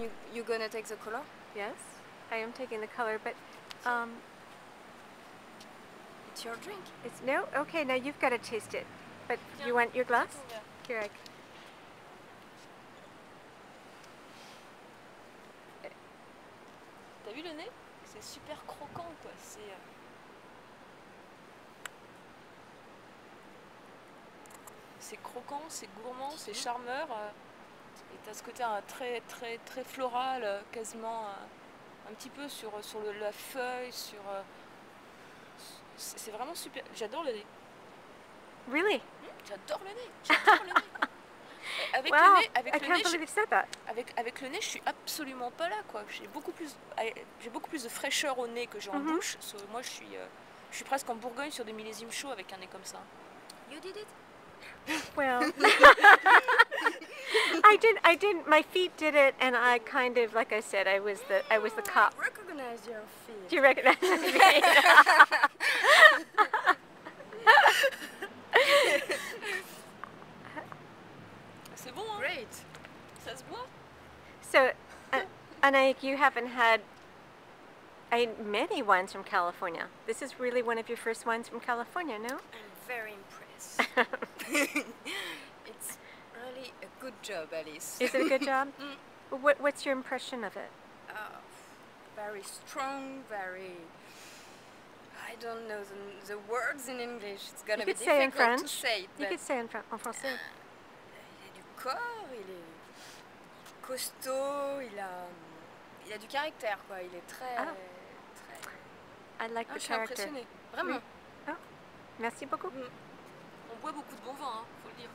You, you gonna take the color? Yes, I am taking the color, but um, It's your drink. it's no. Okay, now you've got to taste it. But you want your glass? Here, I. T'as vu le nez? C'est super croquant quoi. C'est. euh, C'est croquant, c'est gourmand, c'est charmeur. Euh, Et t'as ce côté euh, très très très floral, euh, quasiment euh, un petit peu sur, sur le- la feuille, sur. euh, C'est vraiment super. J'adore le nez. Really? J'adore le nez. J'adore le nez. quoi. Avec wow! le nez, avec I le can't nez, je- believe you said that. avec, avec le nez, je suis absolument pas là, quoi. J'ai beaucoup plus, j'ai beaucoup plus de fraîcheur au nez que j'ai en Mhm. bouche. So, moi, je suis, euh, je suis presque en Bourgogne sur des millésimes chauds avec un nez comme ça. You did it? Well, I did. I did. My feet did it, and I kind of, like I said, I was the I was the cop. Recognize your feet. Do you recognize me? C'est bon, hein Great. Ça se boit so, uh, Anaik, you haven't had I, many wines from California. This is really one of your first wines from California, no? I'm very impressed. Job, Alice. Is it a good job? Mm. What, what's your impression of it? Uh, very strong, very. I don't know the, the words in English. It's gonna You be could say in difficult to French. say it, You could say in fran- en français. il a du corps, il est costaud, il a, il a du caractère, quoi. Il est très, Ah. très. I like Ah, the je suis character. impressionnée, vraiment. Merci beaucoup. On boit beaucoup de bon vin, hein, faut le dire.